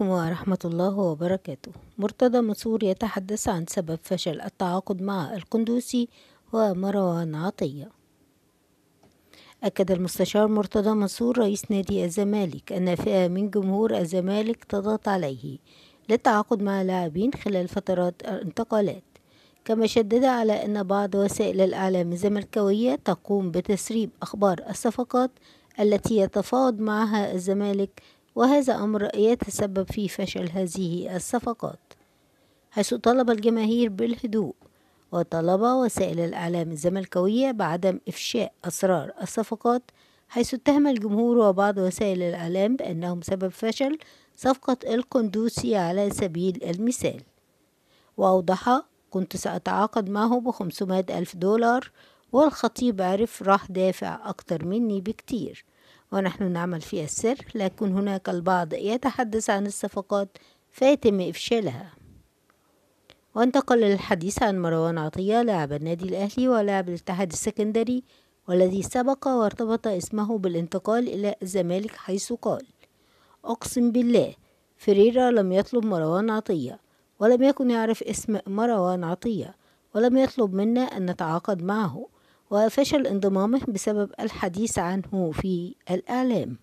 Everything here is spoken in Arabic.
ورحمة الله وبركاته. مرتضى منصور يتحدث عن سبب فشل التعاقد مع القندوسي ومروان عطية. أكد المستشار مرتضى منصور رئيس نادي الزمالك أن فئة من جمهور الزمالك تضغط عليه للتعاقد مع لاعبين خلال فترات الانتقالات كما شدد على أن بعض وسائل الإعلام الزملكاوية تقوم بتسريب أخبار الصفقات التي يتفاوض معها الزمالك وهذا أمر يتسبب في فشل هذه الصفقات حيث طلب الجماهير بالهدوء وطلب وسائل الإعلام الزملكاوية بعدم إفشاء أسرار الصفقات حيث اتهم الجمهور وبعض وسائل الإعلام بأنهم سبب فشل صفقة القندوسي على سبيل المثال. وأوضح كنت سأتعاقد معه بخمسمائة ألف دولار والخطيب عرف راح دافع أكتر مني بكتير. ونحن نعمل في السر لكن هناك البعض يتحدث عن الصفقات فيتم إفشالها. وانتقل الحديث عن مروان عطية لاعب النادي الأهلي ولاعب الاتحاد السكندري والذي سبق وارتبط اسمه بالانتقال إلى الزمالك حيث قال أقسم بالله فريرا لم يطلب مروان عطية ولم يكن يعرف اسم مروان عطية ولم يطلب منا أن نتعاقد معه. وفشل انضمامه بسبب الحديث عنه في الإعلام.